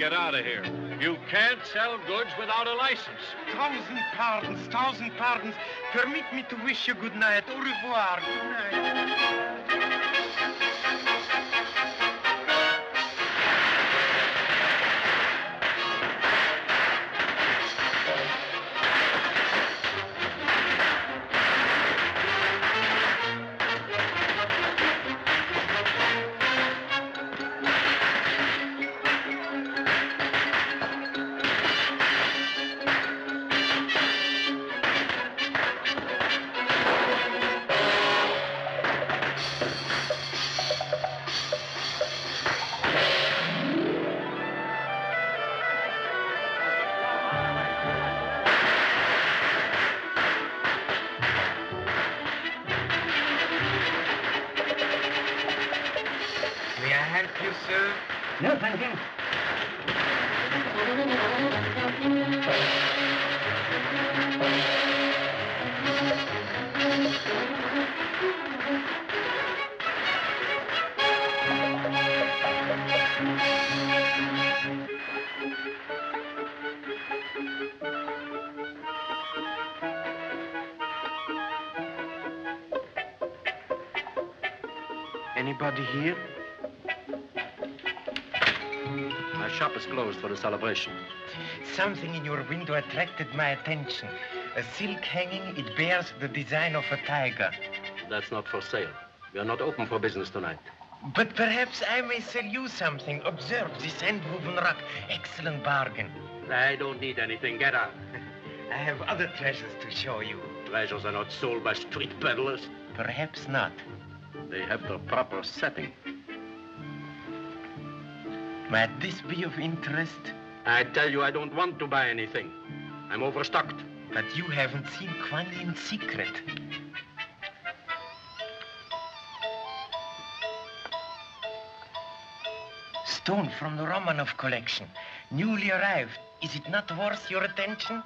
get out of here. You can't sell goods without a license. Thousand pardons, thousand pardons. Permit me to wish you good night. Au revoir, good night. Sir? No, thank you. Anybody here? Shop is closed for the celebration. Something in your window attracted my attention. A silk hanging, it bears the design of a tiger. That's not for sale. We are not open for business tonight. But perhaps I may sell you something. Observe this handwoven rug. Excellent bargain. I don't need anything. Get out. I have other treasures to show you. Treasures are not sold by street peddlers. Perhaps not. They have the proper setting. Might this be of interest? I tell you, I don't want to buy anything. I'm overstocked. But you haven't seen Kuan Yin secret. Stone from the Romanov collection. Newly arrived. Is it not worth your attention?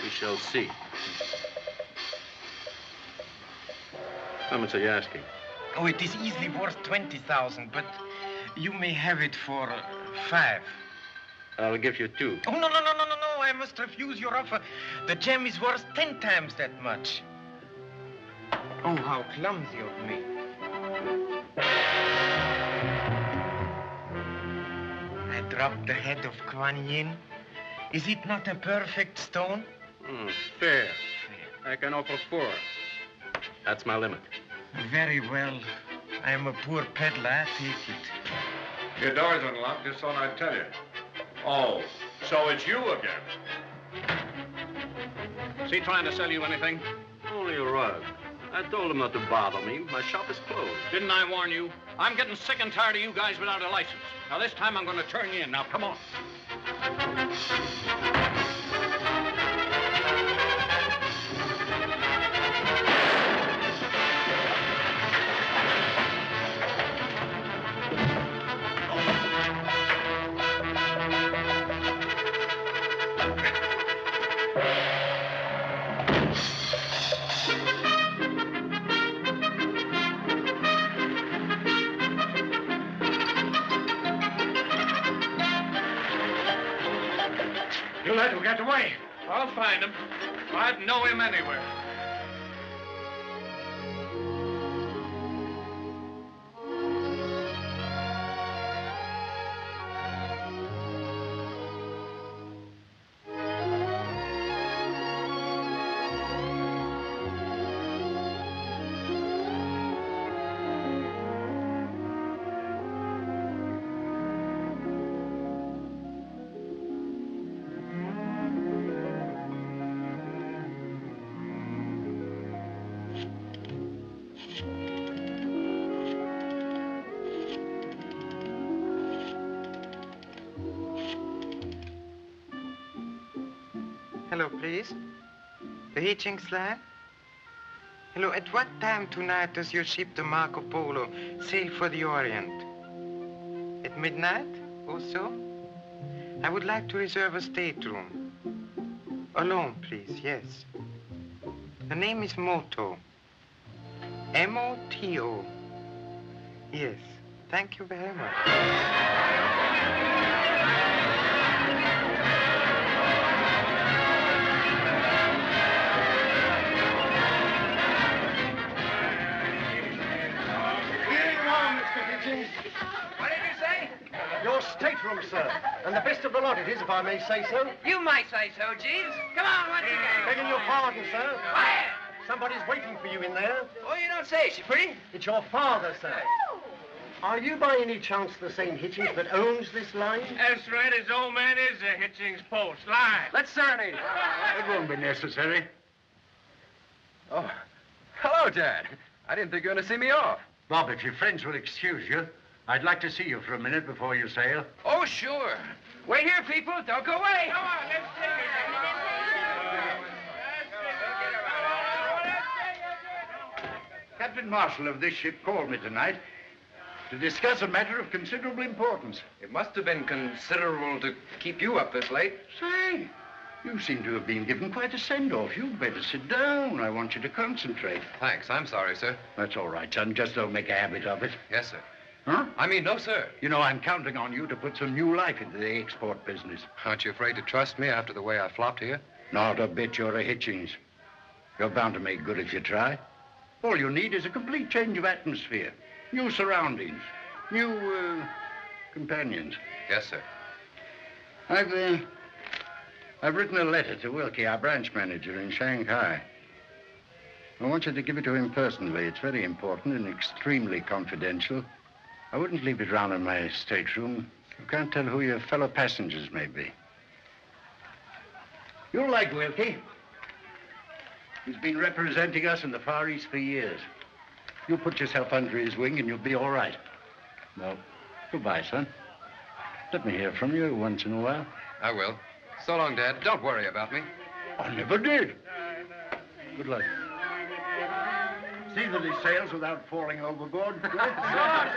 We shall see. How much are you asking? Oh, it is easily worth 20,000, but you may have it for five. I'll give you two. Oh, no, no, no, no, no, no. I must refuse your offer. The gem is worth ten times that much. Oh, how clumsy of me. I dropped the head of Kuan Yin. Is it not a perfect stone? Hmm, fair. I can offer four. That's my limit. Very well. I'm a poor peddler. I take it. Your door's unlocked. Just thought I'd tell you. Oh, so it's you again. Is he trying to sell you anything? Only a rug. I told him not to bother me. My shop is closed. Didn't I warn you? I'm getting sick and tired of you guys without a license. Now, this time I'm going to turn you in. Now, come on. Know him anywhere. The Hitchings line? Hello, at what time tonight does your ship, the Marco Polo, sail for the Orient? At midnight or so? I would like to reserve a stateroom. Alone, please, yes. The name is Moto. M-O-T-O. Yes. Thank you very much. Stateroom, sir. And the best of the lot it is, if I may say so. You might say so, Jeeves. Come on, what you got? Begging your pardon, sir. Quiet! Somebody's waiting for you in there. Oh, you don't say, she pretty? It's your father, sir. Are you by any chance the same Hitchings that owns this line? That's right, his old man is a Hitchings post. Lie. Let's serenade him. It won't be necessary. Oh, hello, Dad. I didn't think you were going to see me off. Bob, if your friends will excuse you, I'd like to see you for a minute before you sail. Oh, sure. Wait here, people. Don't go away. Come on, let's take it. Captain Marshall of this ship called me tonight to discuss a matter of considerable importance. It must have been considerable to keep you up this late. Say, you seem to have been given quite a send-off. You'd better sit down. I want you to concentrate. Thanks. I'm sorry, sir. That's all right, son. Just don't make a habit of it. Yes, sir. Huh? I mean, no, sir. You know, I'm counting on you to put some new life into the export business. Aren't you afraid to trust me after the way I flopped here? Not a bit. You're a Hitchings. You're bound to make good if you try. All you need is a complete change of atmosphere, new surroundings, new uh, companions. Yes, sir. I've uh, I've written a letter to Wilkie, our branch manager in Shanghai. I want you to give it to him personally. It's very important and extremely confidential. I wouldn't leave it round in my stateroom. You can't tell who your fellow passengers may be. You'll like Wilkie. He's been representing us in the Far East for years. You put yourself under his wing and you'll be all right. Well, goodbye, son. Let me hear from you once in a while. I will. So long, Dad. Don't worry about me. I never did. Good luck. See that he sails without falling overboard. Don't worry.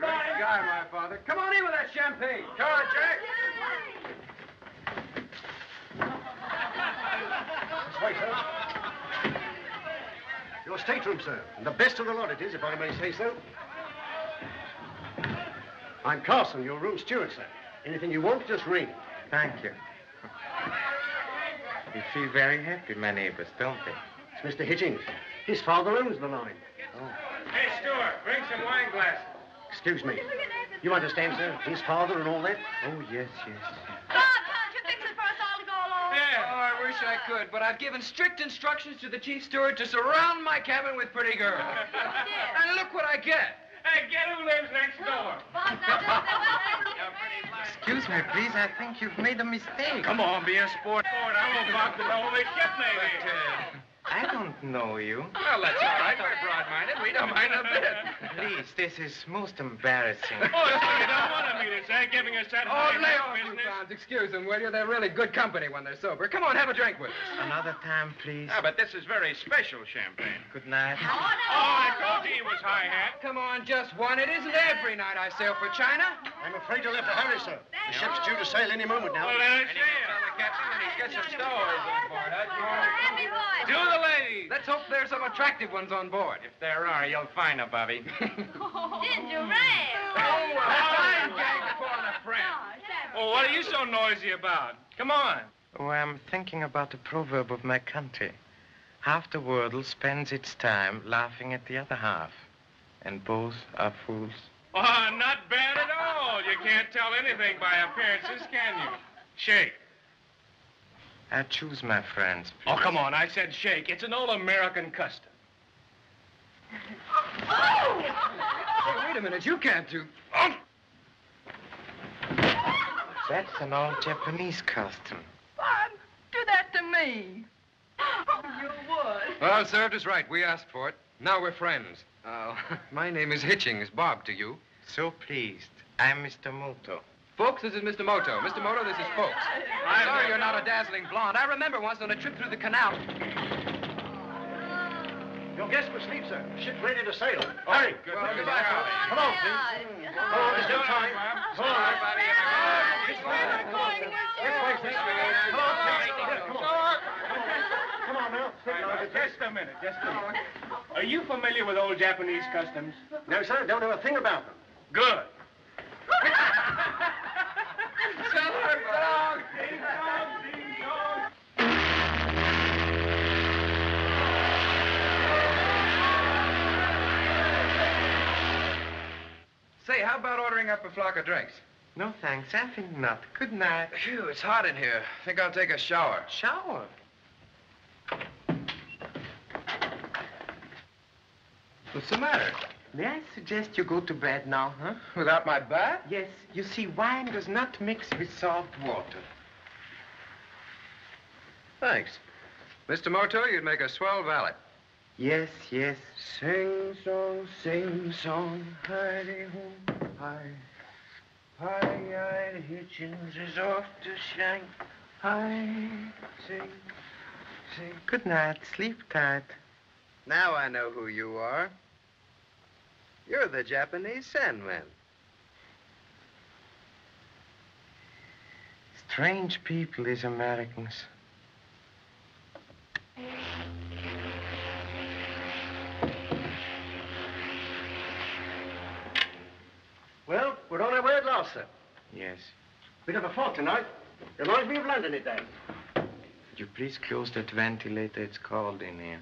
Great guy, my father. Come on in with that champagne. Come on, Jack. Wait, sir. Your stateroom, sir. And the best of the lot it is, if I may say so. I'm Carson, your room steward, sir. Anything you want, just ring. Thank you. You feel very happy, my neighbors, don't they? It's Mr. Hitchings. His father owns the line. Hey, Stuart, bring some wine glasses. Excuse me. You understand, sir? His father and all that? Oh, yes, yes. Bob, can't you fix it for us all to go along? Yeah. Oh, I wish I could, but I've given strict instructions to the chief steward to surround my cabin with pretty girls. and look what I get. Hey, get who lives next door. Bob, Excuse me, please. I think you've made a mistake. Come on, be a sport. Sport, I won't Bob to know which ship But, uh, I don't know you. well, that's all right. We're broad-minded. We don't mind a bit. Please, this is most embarrassing. Oh, so you don't want to meet us, eh? Giving us that Oh, high lay off, business. clowns. Excuse them, will you? They're really good company when they're sober. Come on, have a drink with us. Another time, please. Ah, but this is very special champagne. Good night. Oh, I told you he was high hat. Come on, just one. It isn't every night I sail for China. I'm afraid you'll have to hurry, sir. The ship's due to sail any moment now. Well, then it's Fella, here. Captain, when he gets your stowers on board, huh? Happy boy. The ladies. Let's hope there's some attractive ones on board. If there are, you'll find them, Bobby. Ginger ale. Oh, a fine gag to phone a friend. Oh, what are you so noisy about? Come on. Oh, I'm thinking about the proverb of my country. Half the world spends its time laughing at the other half, and both are fools. Oh, not bad at all. You can't tell anything by appearances, can you? Shake. I choose my friends. Oh, come on. I said shake. It's an old American custom. Hey, wait a minute. You can't do... Oh! That's an old Japanese custom. Bob, do that to me. Oh, you would. Well, served us right. We asked for it. Now we're friends. Uh, my name is Hitchings. Bob to you. So pleased. I'm Mr. Moto. Folks, this is Mr. Moto. Mr. Moto, this is Folks. I'm sorry you're not a dazzling blonde. I remember once on a trip through the canal. Your guests will sleep, sir. Ship's ready to sail. Oh, Hurry. Well, goodbye, Holly. Come on, please. Come on, there's no time. Come on. Everybody, This way. This way, sir. Come on, come on. Come on now. Just a minute, just a minute. Are you familiar with old Japanese customs? No, sir. Don't know a thing about them. Good. How about ordering up a flock of drinks? No thanks, I think not. Good night. Phew, it's hot in here. I think I'll take a shower. Shower. What's the matter? May I suggest you go to bed now, huh? Without my bath? Yes, you see, wine does not mix with salt water. Thanks. Mr. Moto, you'd make a swell valet. Yes, yes. Sing song, sing song, hidey home, hi. Hi-yi, Hitchings is off to Shanghai. Sing, sing. Good night, sleep tight. Now I know who you are. You're the Japanese Sandman. Strange people, these Americans. Well, we're on our way at last, sir. Yes. Bit of a fog tonight. Reminds me of London, it does. Would you please close that ventilator? It's cold in here.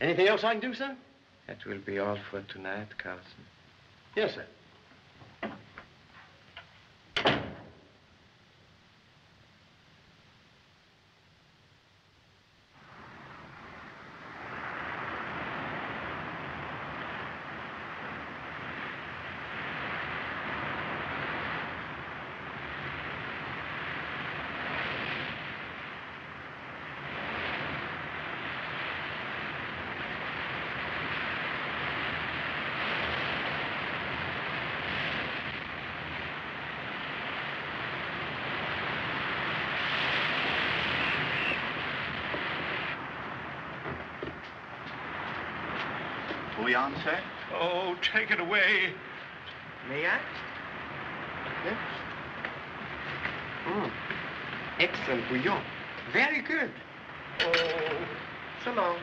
Anything else I can do, sir? That will be all for tonight, Carson. Yes, sir. Bouillon, sir? Oh, take it away. May I? Yes. Mm. Excellent bouillon. Very good. Oh. So long.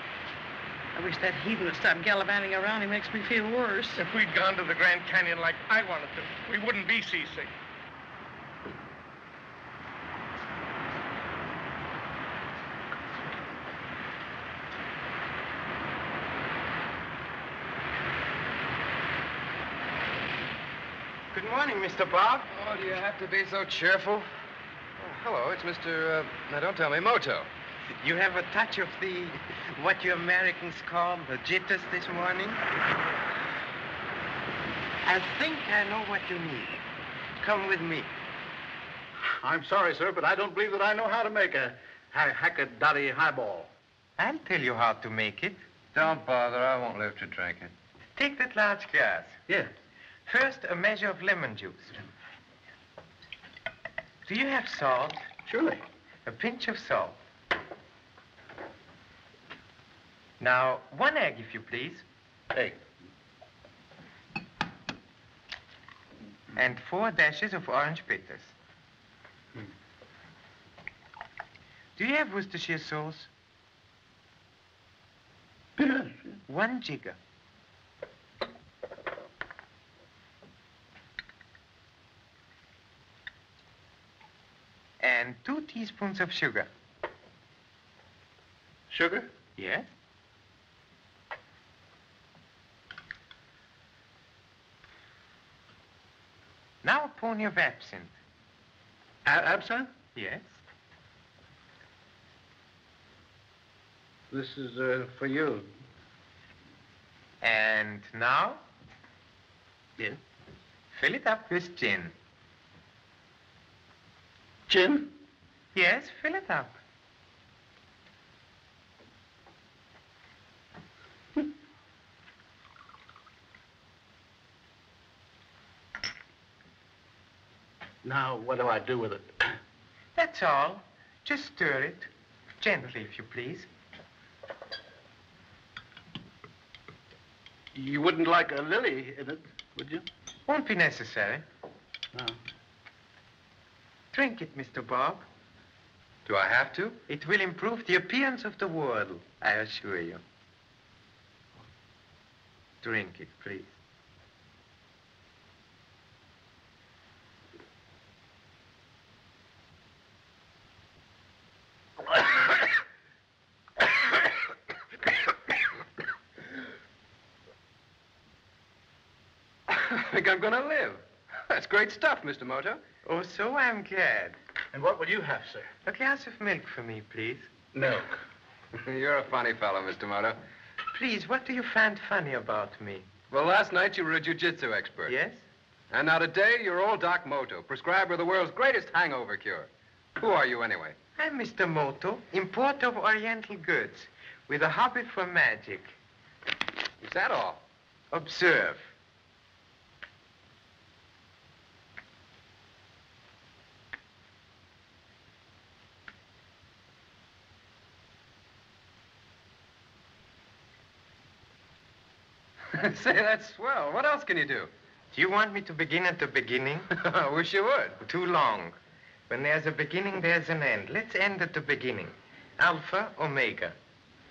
I wish that heathen would stop gallivanting around. He makes me feel worse. If we'd gone to the Grand Canyon like I wanted to, we wouldn't be seasick. Good morning, Mr. Bob. Oh, do you have to be so cheerful? Oh, hello, it's Mr. Uh, now don't tell me, Moto. You have a touch of the, what you Americans call the jitters this morning? I think I know what you need. Come with me. I'm sorry, sir, but I don't believe that I know how to make a ha- Hakodate highball. I'll tell you how to make it. Don't bother, I won't live to drink it. Take that large glass. Yes. First, a measure of lemon juice. Do you have salt? Surely. A pinch of salt. Now, one egg, if you please. Egg. And four dashes of orange bitters. Do you have Worcestershire sauce? Bitters. One jigger. And two teaspoons of sugar. Sugar? Yes? Now a pony of absinthe. A- absinthe? Yes? This is uh, for you. And now, Yes. fill it up with gin. Gin? Yes, fill it up. Now, what do I do with it? That's all. Just stir it. Gently, if you please. You wouldn't like a lily in it, would you? Won't be necessary. No. Drink it, Mr. Bob. Do I have to? It will improve the appearance of the world, I assure you. Drink it, please. I think I'm gonna live. That's great stuff, Mr. Moto. Oh, so I'm glad. And what will you have, sir? A glass of milk for me, please. Milk. You're a funny fellow, Mr. Moto. Please, what do you find funny about me? Well, last night you were a jiu-jitsu expert. Yes? And now today you're old Doc Moto, prescriber of the world's greatest hangover cure. Who are you anyway? I'm Mr. Moto, importer of Oriental goods, with a hobby for magic. Is that all? Observe. Say, that's swell. What else can you do? Do you want me to begin at the beginning? I wish you would. Too long. When there's a beginning, there's an end. Let's end at the beginning. Alpha, Omega.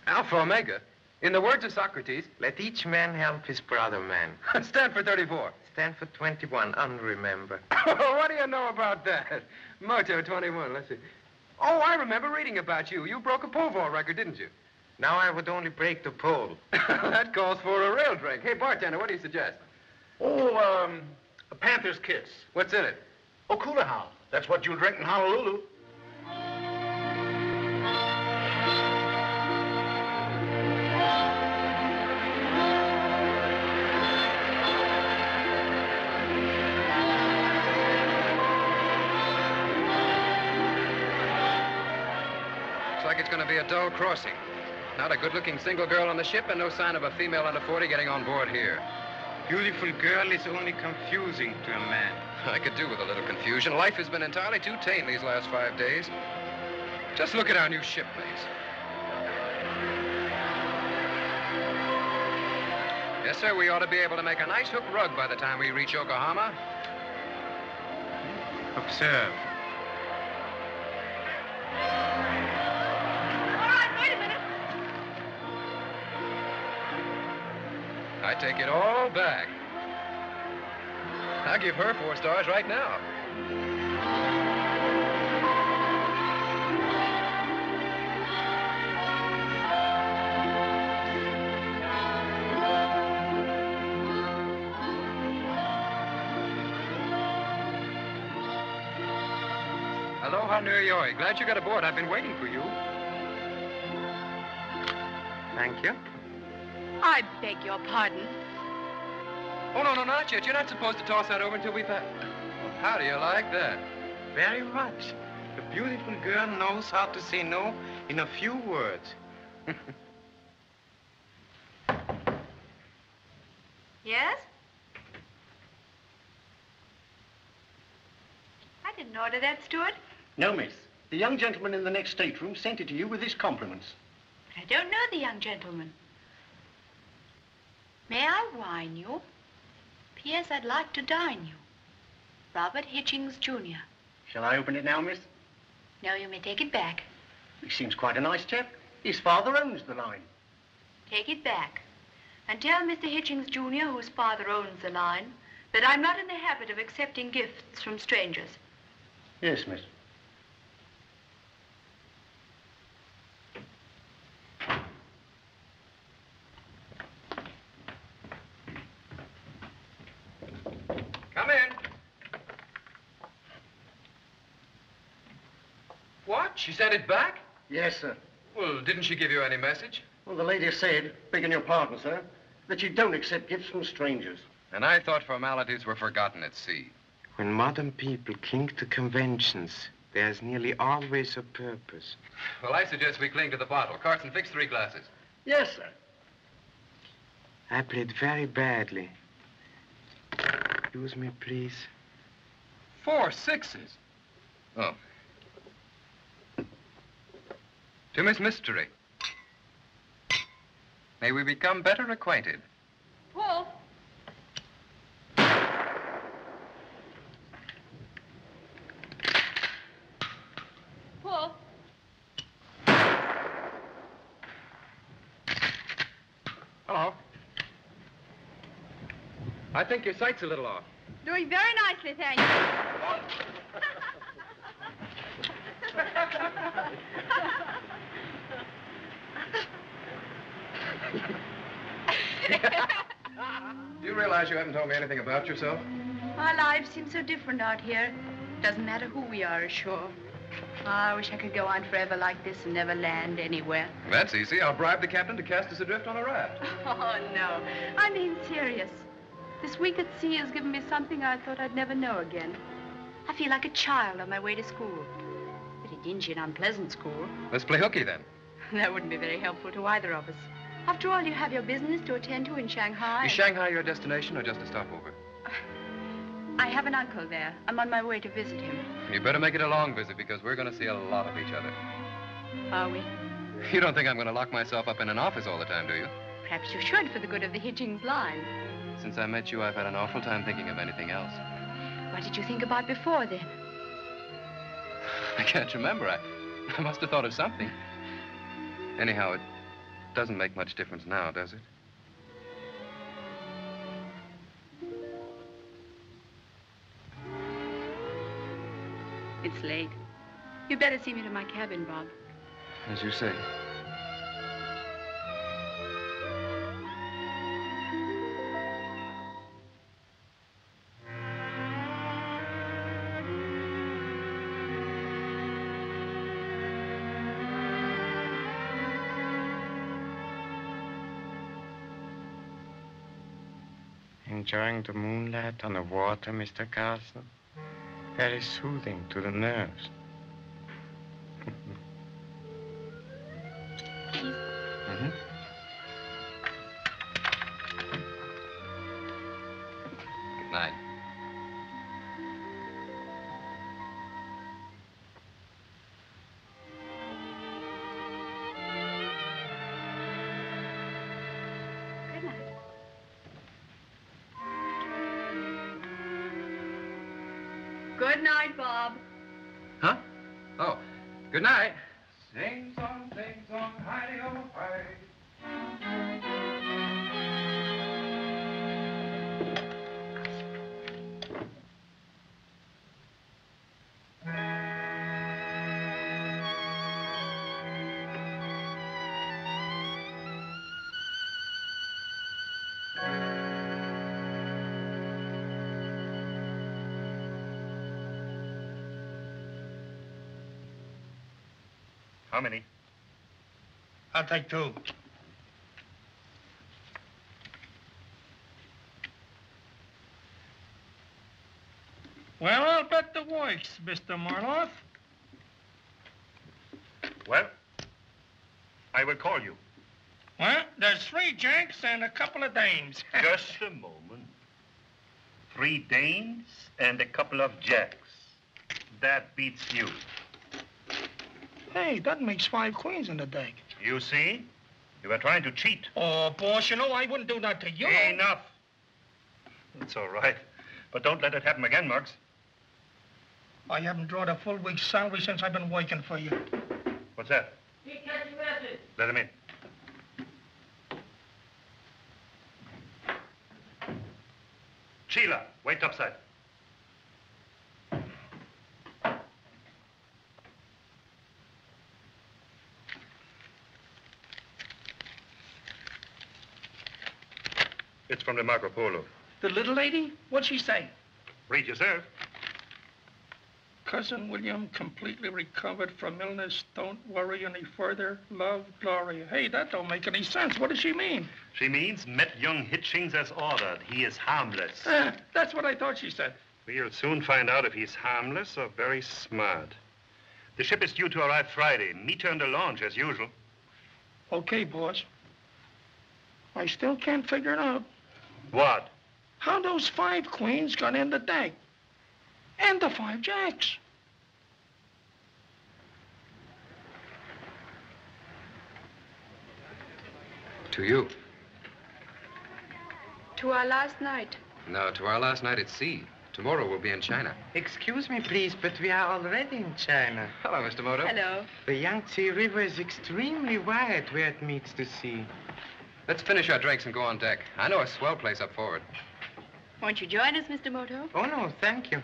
Alpha Omega. In the words of Socrates, Let each man help his brother man. stand for 34. Stand for 21, unremember. what do you know about that? Moto 21, let's see. Oh, I remember reading about you. You broke a pole vault record, didn't you? Now I would only break the pole. that calls for a real drink. Hey, bartender, what do you suggest? Oh, um, a Panther's Kiss. What's in it? Oh, Okolehao. That's what you'll drink in Honolulu. Looks like it's going to be a dull crossing. Not a good-looking single girl on the ship and no sign of a female under 40 getting on board here. Beautiful girl is only confusing to a man. I could do with a little confusion. Life has been entirely too tame these last five days. Just look at our new shipmates. Yes, sir, we ought to be able to make a nice hook rug by the time we reach Yokohama. Observe. I take it all back. I'll give her four stars right now. Aloha, Nuyoi. Glad you got aboard. I've been waiting for you. Thank you. I beg your pardon. Oh, no, no, not yet. You're not supposed to toss that over until we've had... How do you like that? Very much. The beautiful girl knows how to say no in a few words. Yes? I didn't order that, Stuart. No, miss. The young gentleman in the next stateroom sent it to you with his compliments. But I don't know the young gentleman. May I wine you? P.S. I'd like to dine you. Robert Hitchings, Jr. Shall I open it now, miss? No, you may take it back. He seems quite a nice chap. His father owns the line. Take it back. And tell Mr. Hitchings, Jr., whose father owns the line, that I'm not in the habit of accepting gifts from strangers. Yes, miss. Come in. What? She sent it back? Yes, sir. Well, didn't she give you any message? Well, the lady said, begging your pardon, sir, that you don't accept gifts from strangers. And I thought formalities were forgotten at sea. When modern people cling to conventions, there's nearly always a purpose. Well, I suggest we cling to the bottle. Carson, fix three glasses. Yes, sir. I played very badly. Excuse me, please. Four sixes. Oh. To Miss Mystery. May we become better acquainted? Paul. Paul. Hello. I think your sight's a little off. Doing very nicely, thank you. Do you realize you haven't told me anything about yourself? Our lives seem so different out here. Doesn't matter who we are ashore. Ah, I wish I could go on forever like this and never land anywhere. That's easy. I'll bribe the captain to cast us adrift on a raft. Oh, no. I mean serious. This week at sea has given me something I thought I'd never know again. I feel like a child on my way to school. Dingy and unpleasant school. Let's play hooky then. That wouldn't be very helpful to either of us. After all, you have your business to attend to in Shanghai. Is Shanghai your destination or just a stopover? I have an uncle there. I'm on my way to visit him. You better make it a long visit because we're going to see a lot of each other. Are we? You don't think I'm going to lock myself up in an office all the time, do you? Perhaps you should for the good of the Hitchings line. Since I met you, I've had an awful time thinking of anything else. What did you think about before then? I can't remember. I, I must have thought of something. Anyhow, it doesn't make much difference now, does it? It's late. You better see me to my cabin, Bob. As you say. Enjoying the moonlight on the water, Mr. Carson? Very soothing to the nerves. I'll take two. Well, I'll bet the works, Mr. Marloff. Well, I will call you. Well, there's three janks and a couple of dames. Just a moment. Three dames and a couple of Jacks. That beats you. hey, that makes five queens in the deck. You see? You were trying to cheat. Oh, boss, you know I wouldn't do that to you. Enough. It's all right. But don't let it happen again, Muggs. I haven't drawn a full week's salary since I've been working for you. What's that? Let him in. Sheila, wait upside. From the Marco Polo. The little lady? What'd she say? Read yourself. Cousin William completely recovered from illness. Don't worry any further. Love, Gloria. Hey, that don't make any sense. What does she mean? She means met young Hitchings as ordered. He is harmless. Eh, that's what I thought she said. We'll soon find out if he's harmless or very smart. The ship is due to arrive Friday. Meet her in the launch as usual. Okay, boss. I still can't figure it out. What? How those five queens got in the deck. and the five jacks. To you. To our last night. No, to our last night at sea. Tomorrow we'll be in China. Excuse me, please, but we are already in China. Hello, Mr. Moto. Hello. The Yangtze River is extremely wide where it meets the sea. Let's finish our drinks and go on deck. I know a swell place up forward. Won't you join us, Mr. Moto? Oh, no, thank you.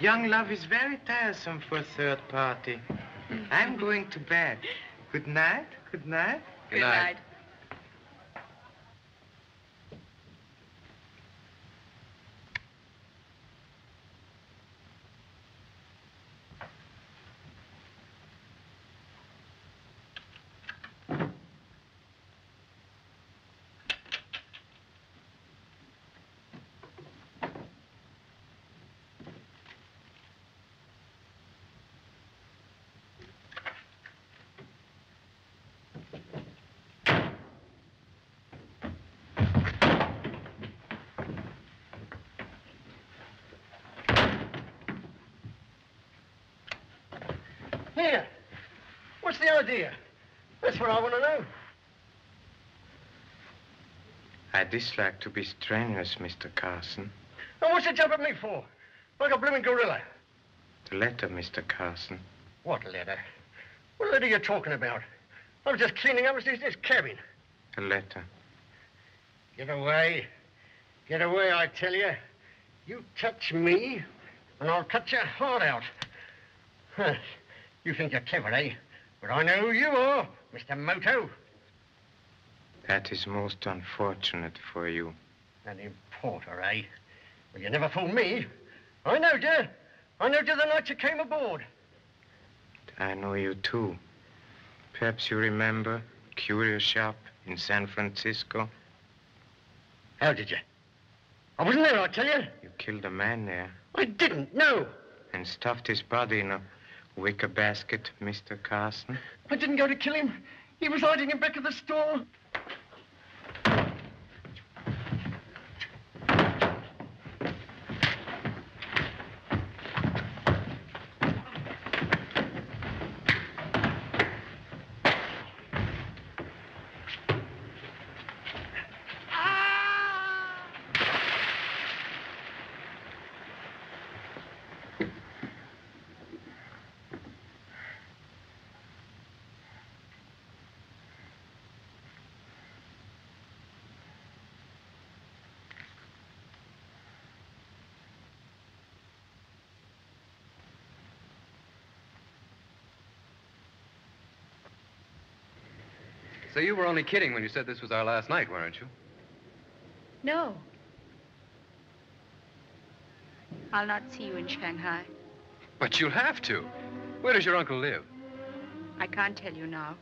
Young love is very tiresome for a third party. I'm going to bed. Good night. Good night. Good night. Here. What's the idea? That's what I want to know. I dislike to be strenuous, Mr. Carson. And what's you jump at me for? Like a blooming gorilla. The letter, Mr. Carson. What letter? What letter are you talking about? I was just cleaning up this, this cabin. A letter. Get away. Get away, I tell you. You touch me, and I'll cut your heart out. You think you're clever, eh? But I know who you are, Mr. Moto. That is most unfortunate for you. An importer, eh? Well, you never fooled me. I know, you. I knowed you the night you came aboard. I know you too. Perhaps you remember Curio Shop in San Francisco? How did you? I wasn't there, I tell you. You killed a man there I didn't, no. and stuffed his body in a wicker basket, Mr. Carson. I didn't go to kill him. He was hiding in back of the store. So you were only kidding when you said this was our last night, weren't you? No. I'll not see you in Shanghai. But you'll have to. Where does your uncle live? I can't tell you now.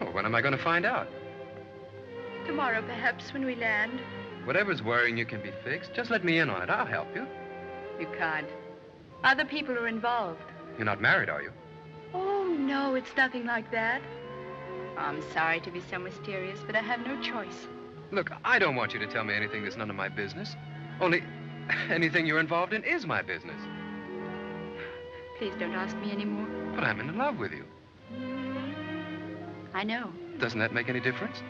Oh, when am I going to find out? Tomorrow, perhaps, when we land. Whatever's worrying you can be fixed. Just let me in on it. I'll help you. You can't. Other people are involved. You're not married, are you? Oh, no, it's nothing like that. I'm sorry to be so mysterious, but I have no choice. Look, I don't want you to tell me anything that's none of my business. Only anything you're involved in is my business. Please don't ask me anymore. But I'm in love with you. I know. Doesn't that make any difference?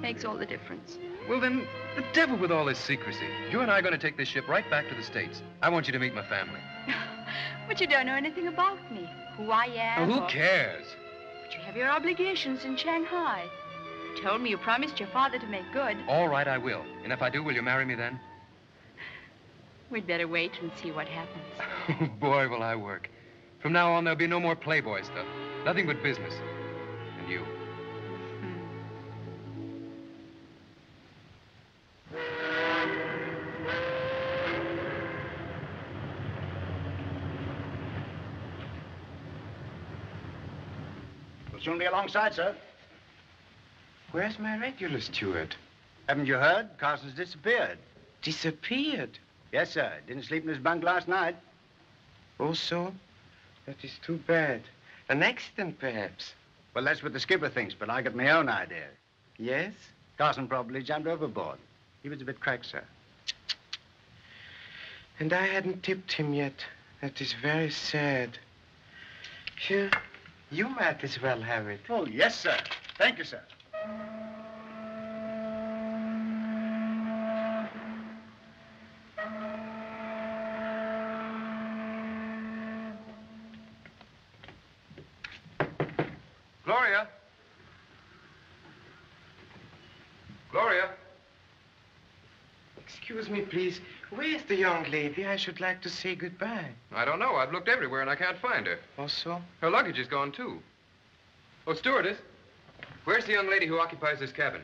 Makes all the difference. Well, then, the devil with all this secrecy. You and I are going to take this ship right back to the States. I want you to meet my family. But you don't know anything about me. Who I am. Now, who or- cares? But you have your obligations in Shanghai. You told me you promised your father to make good. All right, I will. And if I do, will you marry me then? We'd better wait and see what happens. Oh, boy, will I work. From now on, there'll be no more Playboy stuff. Nothing but business. And you. Soon be alongside, sir. Where's my regular steward? Haven't you heard? Carson's disappeared. Disappeared. Yes, sir. Didn't sleep in his bunk last night. Oh, so? That is too bad. An accident, perhaps. Well, that's what the skipper thinks, but I got my own idea. Yes? Carson probably jumped overboard. He was a bit cracked, sir. And I hadn't tipped him yet. That is very sad. Here, you might as well have it. Oh, yes, sir. Thank you, sir. Gloria? Gloria? Excuse me, please. Where's the young lady? I should like to say goodbye. I don't know. I've looked everywhere and I can't find her. Oh, Also? Her luggage is gone, too. Oh, stewardess, where's the young lady who occupies this cabin?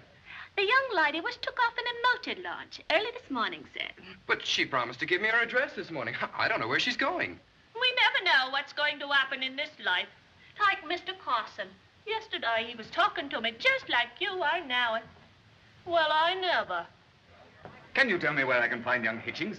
The young lady was took off in a motor launch early this morning, sir. But she promised to give me her address this morning. I don't know where she's going. We never know what's going to happen in this life. Like Mr. Carson. Yesterday he was talking to me just like you are now. Well, I never. Can you tell me where I can find young Hitchings?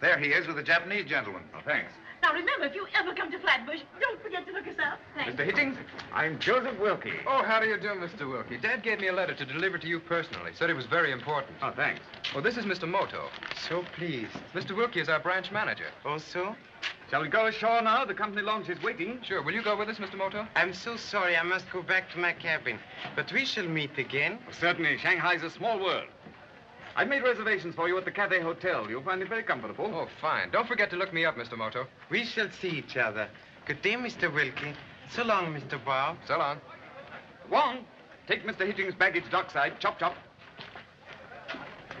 There he is with the Japanese gentleman. Oh, thanks. Now remember, if you ever come to Flatbush, don't forget to look us up. Thanks. Mr. Hitchings, I'm Joseph Wilkie. Oh, how do you do, Mr. Wilkie? Dad gave me a letter to deliver to you personally. Said it was very important. Oh, thanks. Well, this is Mr. Moto. So pleased. Mr. Wilkie is our branch manager. Oh, also? Shall we go ashore now? The company launch is waiting. Sure. Will you go with us, Mr. Moto? I'm so sorry. I must go back to my cabin. But we shall meet again. certainly. Shanghai's a small world. I've made reservations for you at the Cathay Hotel. You'll find it very comfortable. Oh, fine. Don't forget to look me up, Mr. Moto. We shall see each other. Good day, Mr. Wilkie. So long, Mr. Bob. So long. Wong, take Mr. Hitchings' baggage dockside. Chop, chop.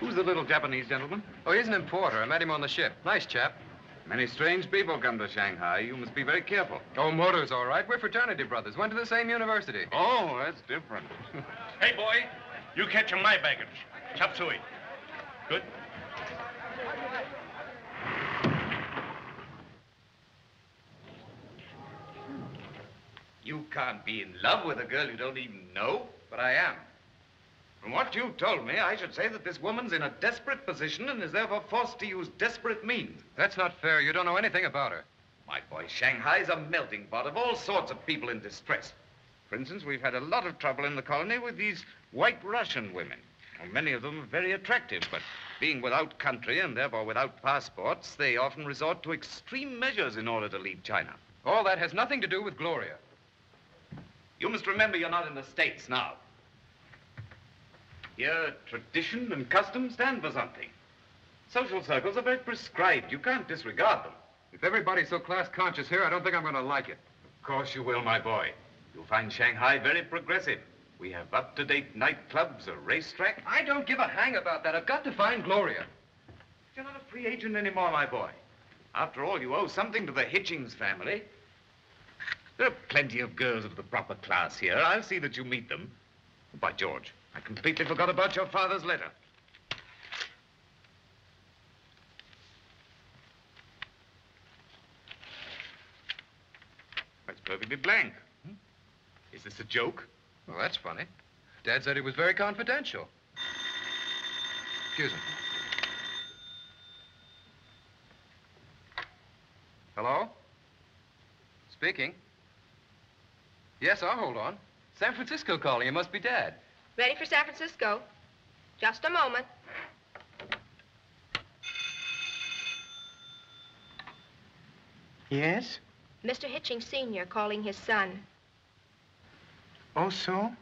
Who's the little Japanese gentleman? Oh, he's an importer. I met him on the ship. Nice chap. Many strange people come to Shanghai. You must be very careful. Oh, Moto's all right. We're fraternity brothers. Went to the same university. Oh, that's different. Hey, boy, you catching my baggage. Chop suey. Good. You can't be in love with a girl you don't even know. But I am. From what you've told me, I should say that this woman's in a desperate position and is therefore forced to use desperate means. That's not fair. You don't know anything about her. My boy, Shanghai's a melting pot of all sorts of people in distress. For instance, we've had a lot of trouble in the colony with these white Russian women. Many of them are very attractive, but being without country and therefore without passports, they often resort to extreme measures in order to leave China. All that has nothing to do with Gloria. You must remember you're not in the States now. Here, tradition and custom stand for something. Social circles are very prescribed. You can't disregard them. If everybody's so class conscious here, I don't think I'm going to like it. Of course you will, my boy. You'll find Shanghai very progressive. We have up-to-date nightclubs, a racetrack. I don't give a hang about that. I've got to find Gloria. You're not a free agent anymore, my boy. After all, you owe something to the Hitchings family. There are plenty of girls of the proper class here. I'll see that you meet them. By George, I completely forgot about your father's letter. That's perfectly blank. Hmm? Is this a joke? Well, that's funny. Dad said it was very confidential. Excuse me. Hello? Speaking. Yes, I'll hold on. San Francisco calling. It must be Dad. Ready for San Francisco? Just a moment. Yes? Mr. Hitchings Sr. calling his son. Oh, so?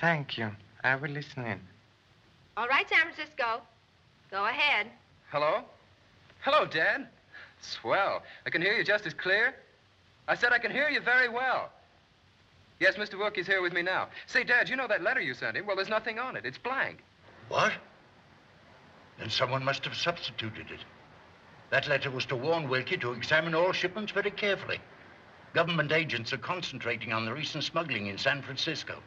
Thank you. I will listen in. All right, San Francisco. Go ahead. Hello? Hello, Dad. Swell. I can hear you just as clear. I said I can hear you very well. Yes, Mr. Wilkie's here with me now. Say, Dad, you know that letter you sent him? Well, there's nothing on it. It's blank. What? Then someone must have substituted it. That letter was to warn Wilkie to examine all shipments very carefully. Government agents are concentrating on the recent smuggling in San Francisco.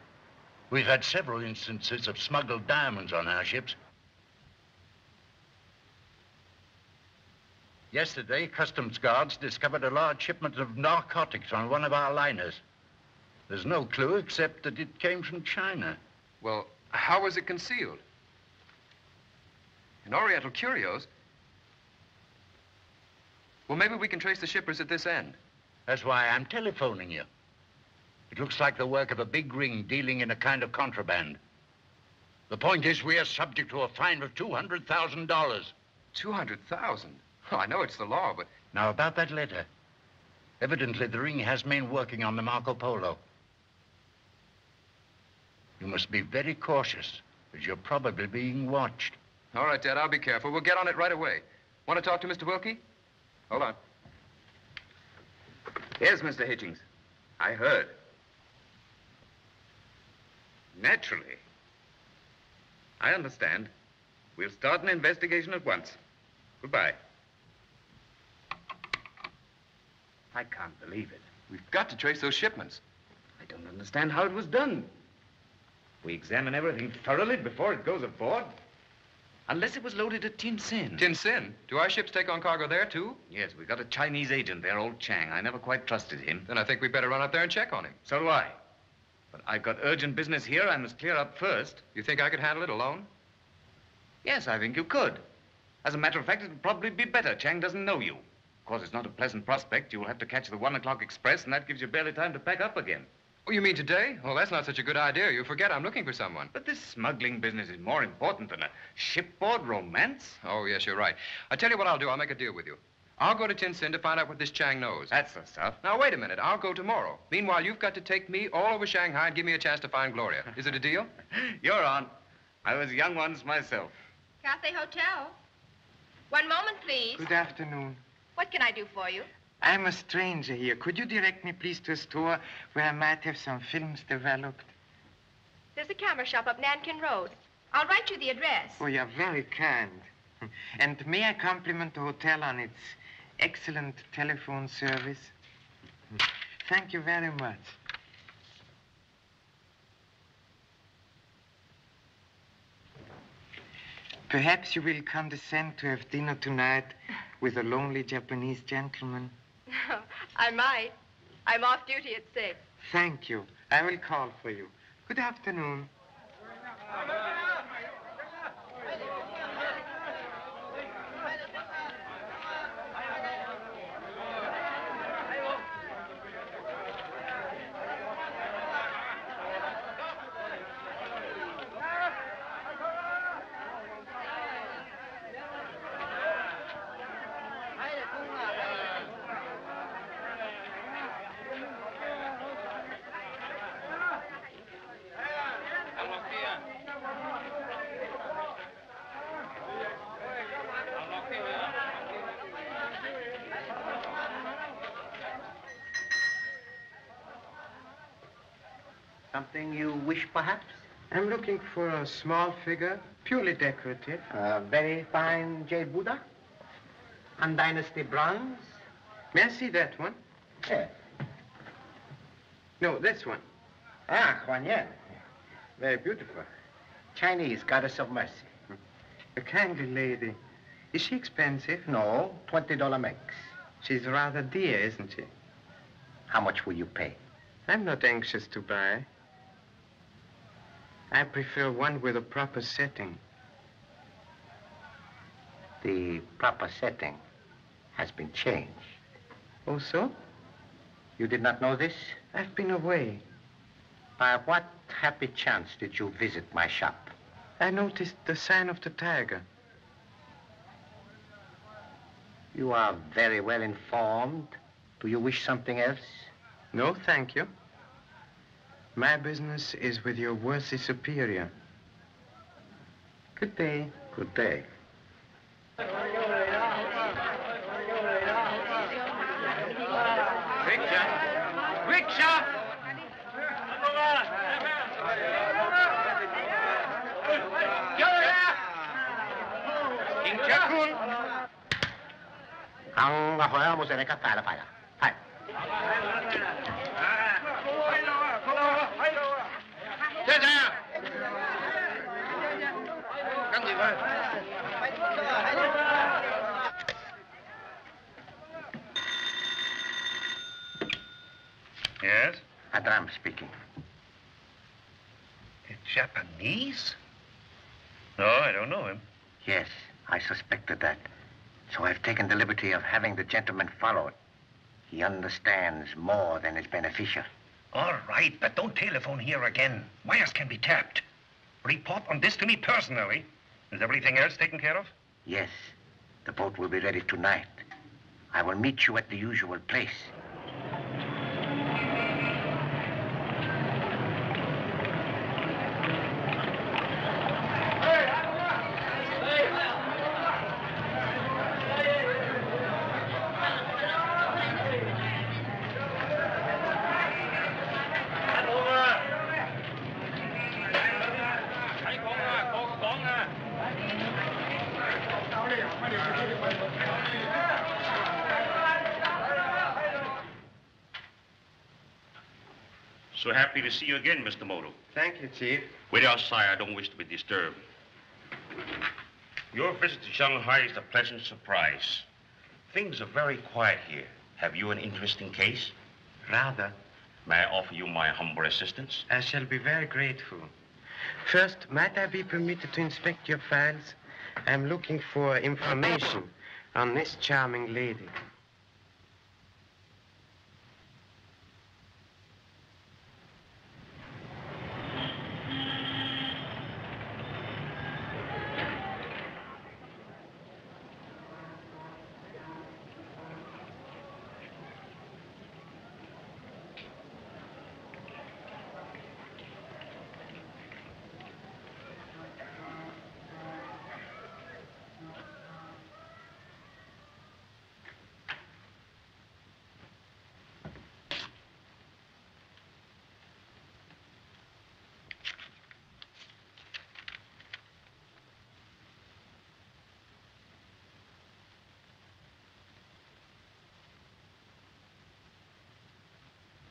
We've had several instances of smuggled diamonds on our ships. Yesterday, customs guards discovered a large shipment of narcotics on one of our liners. There's no clue except that it came from China. Well, how was it concealed? In Oriental Curios? Well, maybe we can trace the shippers at this end. That's why I'm telephoning you. It looks like the work of a big ring dealing in a kind of contraband. The point is, we are subject to a fine of $200,000. 200,000? Oh, I know it's the law, but... Now, about that letter. Evidently, the ring has men working on the Marco Polo. You must be very cautious, as you're probably being watched. All right, Dad, I'll be careful. We'll get on it right away. Want to talk to Mr. Wilkie? Hold on. Yes, Mr. Hitchings. I heard. Naturally. I understand. We'll start an investigation at once. Goodbye. I can't believe it. We've got to trace those shipments. I don't understand how it was done. We examine everything thoroughly before it goes aboard. Unless it was loaded at Tientsin. Tin Sin? Do our ships take on cargo there, too? Yes, we've got a Chinese agent there, old Chang. I never quite trusted him. Then I think we'd better run up there and check on him. So do I. But I've got urgent business here I must clear up first. You think I could handle it alone? Yes, I think you could. As a matter of fact, it'll probably be better. Chang doesn't know you. Of course, it's not a pleasant prospect. You'll have to catch the one o'clock express, and that gives you barely time to pack up again. Oh, you mean today? Well, that's not such a good idea. You forget I'm looking for someone. But this smuggling business is more important than a shipboard romance. Oh, yes, you're right. I'll tell you what I'll do. I'll make a deal with you. I'll go to Tientsin to find out what this Chang knows. That's the stuff. Now, wait a minute. I'll go tomorrow. Meanwhile, you've got to take me all over Shanghai and give me a chance to find Gloria. Is it a deal? You're on. I was young once myself. Cathay Hotel. One moment, please. Good afternoon. What can I do for you? I'm a stranger here. Could you direct me, please, to a store where I might have some films developed? There's a camera shop up Nankin Road. I'll write you the address. Oh, you're very kind. And may I compliment the hotel on its excellent telephone service? Thank you very much. Perhaps you will condescend to have dinner tonight with a lonely Japanese gentleman. I might. I'm off duty at six. Thank you. I will call for you. Good afternoon. Something you wish, perhaps? I'm looking for a small figure, purely decorative. A very fine jade Buddha? And dynasty bronze? May I see that one? Yes. No, this one. Ah, Kuan Yin. Very beautiful. Chinese goddess of mercy. A kindly lady. Is she expensive? No, $20 max. She's rather dear, isn't she? How much will you pay? I'm not anxious to buy. I prefer one with a proper setting. The proper setting has been changed. Oh, so? You did not know this? I've been away. By what happy chance did you visit my shop? I noticed the sign of the tiger. You are very well informed. Do you wish something else? No, thank you. My business is with your worthy superior. Good day. Good day. Rickshaw! Rickshaw! King Chakun! Ang ahoya mo sa neka pala Adram speaking. Japanese? No, I don't know him. Yes, I suspected that. So I've taken the liberty of having the gentleman followed. He understands more than is beneficial. All right, but don't telephone here again. Wires can be tapped. Report on this to me personally. Is everything else taken care of? Yes. The boat will be ready tonight. I will meet you at the usual place. See you again, Mr. Moto. Thank you, Chief. Wait outside. I don't wish to be disturbed. Your visit to Shanghai is a pleasant surprise. Things are very quiet here. Have you an interesting case? Rather. May I offer you my humble assistance? I shall be very grateful. First, might I be permitted to inspect your files? I'm looking for information on this charming lady.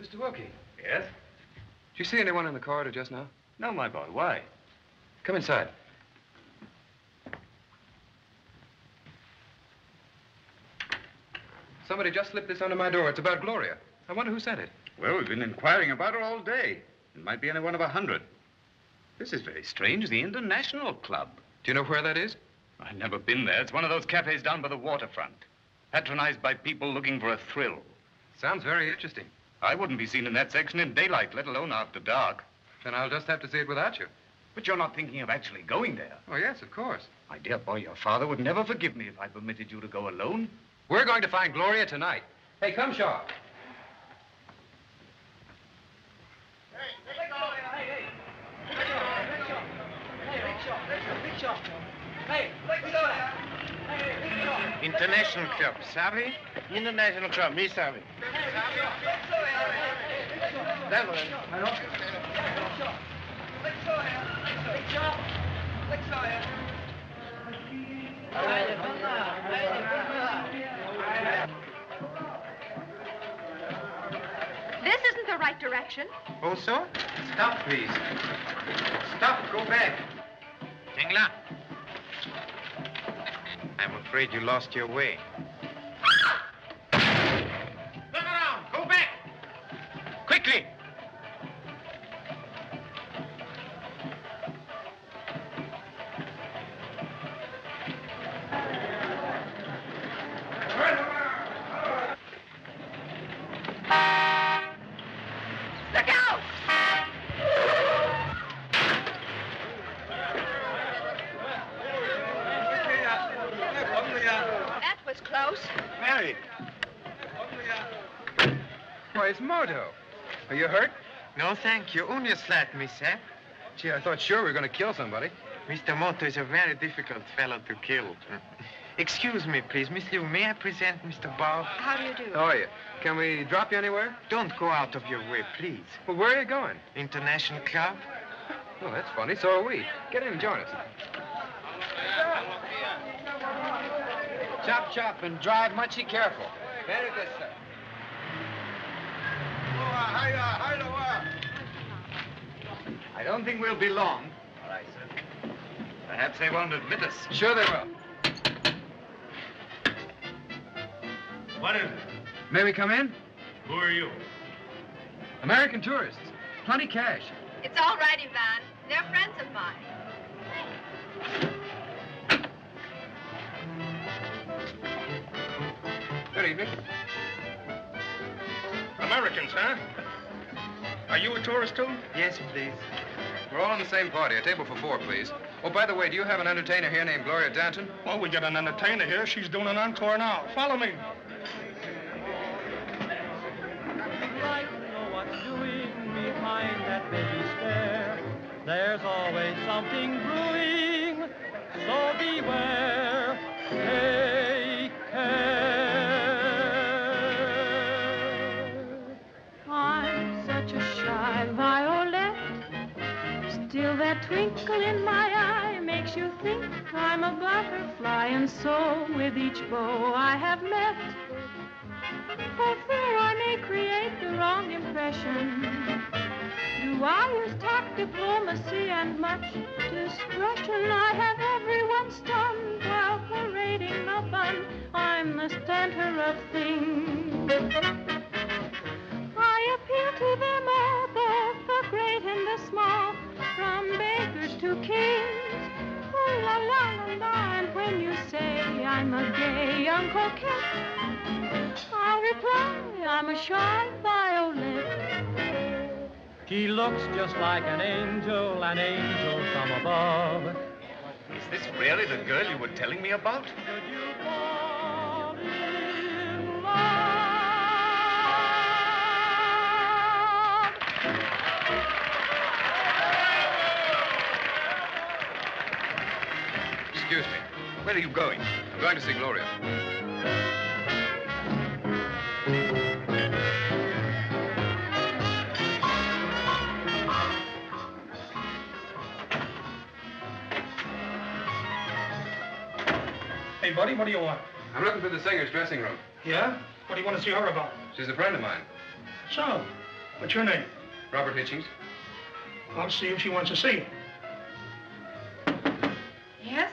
Mr. Wilkie, Yes? did you see anyone in the corridor just now? No, my boy. Why? Come inside. Somebody just slipped this under my door. It's about Gloria. I wonder who sent it. Well, we've been inquiring about her all day. It might be any one of a hundred. This is very strange. The International Club. Do you know where that is? I've never been there. It's one of those cafes down by the waterfront. Patronized by people looking for a thrill. Sounds very interesting. I wouldn't be seen in that section in daylight, let alone after dark. Then I'll just have to see it without you. But you're not thinking of actually going there. Oh, yes, of course. My dear boy, your father would never forgive me if I permitted you to go alone. We're going to find Gloria tonight. Hey, come, Shaw. International Club, savvy? International Club, me savvy. This isn't the right direction. Also? Stop, please. Stop, go back. Tingla. Afraid you lost your way. You. Only a slight mishap. Eh? Gee, I thought sure we were going to kill somebody. Mr. Moto is a very difficult fellow to kill. Excuse me, please. Miss Liu, may I present Mr. Bob? How do you do? How are you? Can we drop you anywhere? Don't go out of your way, please. Well, where are you going? International Club? Oh, that's funny. So are we. Get in and join us. Chop, chop, and drive munchy careful. Very good, sir. I don't think we'll be long. All right, sir. Perhaps they won't admit us. Sure they will. What is it? May we come in? Who are you? American tourists. Plenty cash. It's all right, Ivan. They're friends of mine. Good evening. Americans, huh? Are you a tourist, too? Yes, please. We're all in the same party. A table for four, please. Oh, by the way, do you have an entertainer here named Gloria Danton? Well, we got an entertainer here. She's doing an encore now. Follow me. like to know what's doing behind that baby stare. There's always something brewing, so beware. In my eye makes you think I'm a butterfly, and so with each beau I have met, for fear I may create the wrong impression. Do I use tact, diplomacy, and much discretion? I have everyone stunned while parading the fun. I'm the center of things. I appeal to them all, both the great and the small, bakers to kings. Ooh la la la la, and when you say I'm a gay young coquette, I'll reply I'm a shy violet. She looks just like an angel, an angel from above. Is this really the girl you were telling me about? Excuse me. Where are you going? I'm going to see Gloria. Hey, buddy, what do you want? I'm looking for the singer's dressing room. Yeah? What do you want to see her about? She's a friend of mine. So, what's your name? Robert Hitchings. I'll see if she wants to see you. Yes?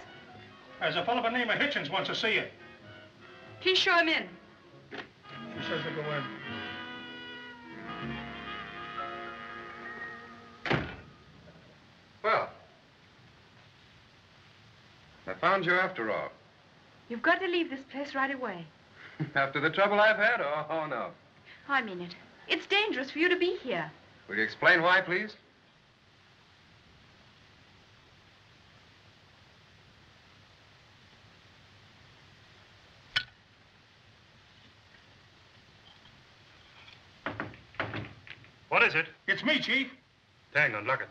There's a fellow by the name of Hitchings wants to see you. Please show him in. She says to go in. Well, I found you after all. You've got to leave this place right away. After the trouble I've had? Oh, oh, no. I mean it. It's dangerous for you to be here. Will you explain why, please? What is it? It's me, Chief. Hang on, lock it.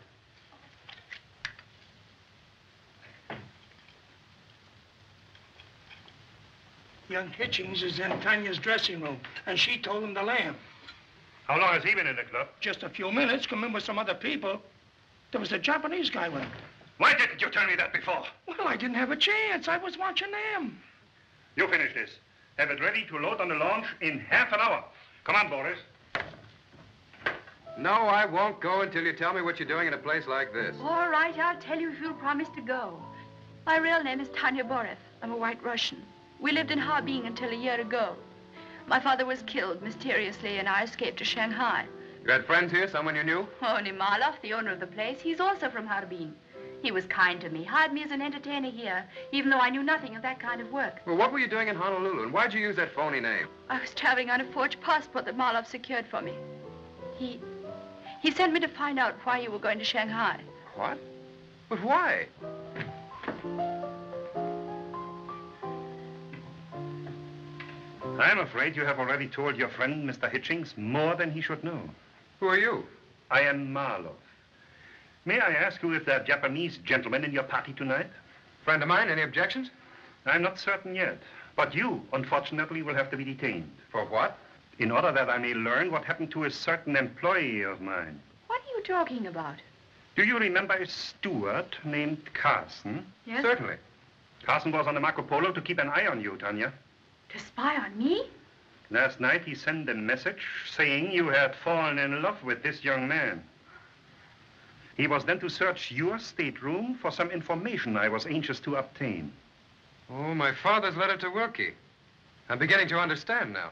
Young Hitchings is in Tanya's dressing room, and she told him to lamb. How long has he been in the club? Just a few minutes, come in with some other people. There was a Japanese guy with him. Why didn't you tell me that before? Well, I didn't have a chance. I was watching them. You finish this. Have it ready to load on the launch in half an hour. Come on, Boris. No, I won't go until you tell me what you're doing in a place like this. All right, I'll tell you if you'll promise to go. My real name is Tanya Borev. I'm a white Russian. We lived in Harbin until a year ago. My father was killed mysteriously, and I escaped to Shanghai. You had friends here, someone you knew? Only Marloff, the owner of the place, he's also from Harbin. He was kind to me, hired me as an entertainer here, even though I knew nothing of that kind of work. Well, what were you doing in Honolulu, and why'd you use that phony name? I was traveling on a forged passport that Marloff secured for me. He... he sent me to find out why you were going to Shanghai. What? But why? I'm afraid you have already told your friend, Mr. Hitchings, more than he should know. Who are you? I am Marloff. May I ask you if there are Japanese gentlemen in your party tonight? Friend of mine, any objections? I'm not certain yet. But you, unfortunately, will have to be detained. For what? In order that I may learn what happened to a certain employee of mine. What are you talking about? Do you remember a steward named Carson? Yes? Certainly. Carson was on the Marco Polo to keep an eye on you, Tanya. To spy on me? Last night he sent a message saying you had fallen in love with this young man. He was then to search your stateroom for some information I was anxious to obtain. Oh, my father's letter to Wilkie. I'm beginning to understand now.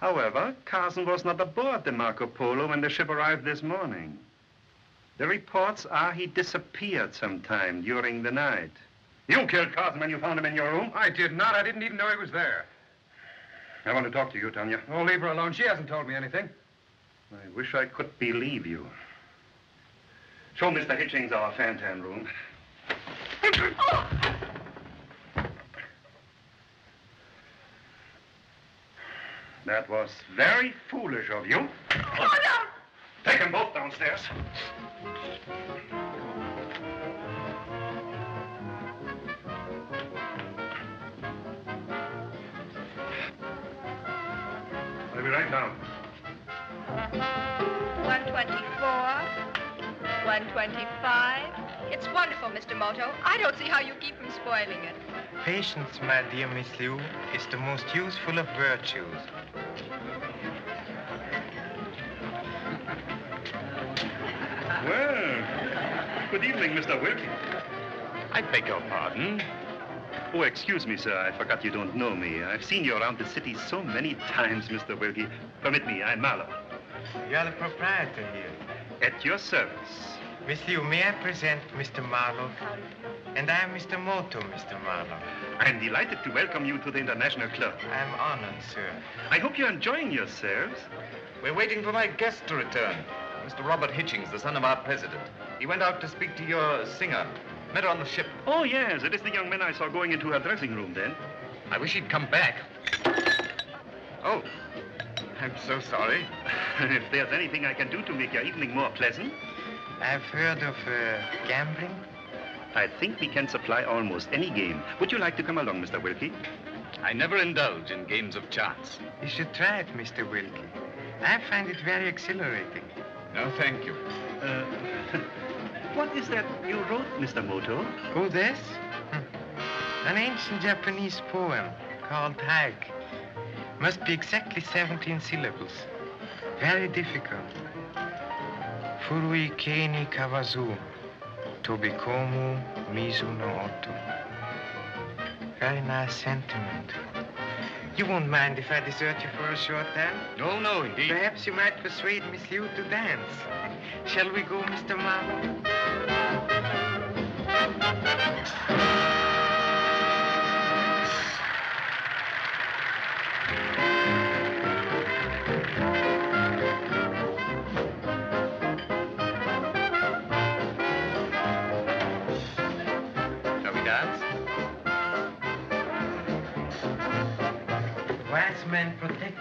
However, Carson was not aboard the Marco Polo when the ship arrived this morning. The reports are he disappeared sometime during the night. You killed Carson when you found him in your room? I did not. I didn't even know he was there. I want to talk to you, Tanya. Oh, leave her alone. She hasn't told me anything. I wish I could believe you. Show Mr. Hitchings our Fantan room. Oh! That was very foolish of you. Take them both downstairs. I'll be right down. 124, 125. It's wonderful, Mr. Moto. I don't see how you keep from spoiling it. Patience, my dear Miss Liu, is the most useful of virtues. Well, good evening, Mr. Wilkie. I beg your pardon. Oh, excuse me, sir. I forgot you don't know me. I've seen you around the city so many times, Mr. Wilkie. Permit me, I'm Marloff. You are the proprietor here. At your service. Miss Liu, may I present Mr. Marloff? And I am Mr. Moto, Mr. Marloff. I'm delighted to welcome you to the International Club. I'm honored, sir. I hope you're enjoying yourselves. We're waiting for my guest to return. Mr. Robert Hitchings, the son of our president. He went out to speak to your singer. Met her on the ship. Oh, yes, it is the young man I saw going into her dressing room then. I wish he'd come back. Oh, I'm so sorry. if there's anything I can do to make your evening more pleasant. I've heard of uh, gambling. I think we can supply almost any game. Would you like to come along, Mr. Wilkie? I never indulge in games of chance. You should try it, Mr. Wilkie. I find it very exhilarating. No, thank you. Uh, what is that you wrote, Mr. Moto? Oh, this? Hmm. An ancient Japanese poem called Haiku. Must be exactly 17 syllables. Very difficult. Furui keni kawazu, tobikomu mizu no oto. Very nice sentiment. You won't mind if I desert you for a short time? No, no, indeed. Perhaps you might persuade Miss Liu to dance. Shall we go, Mr. Marloff?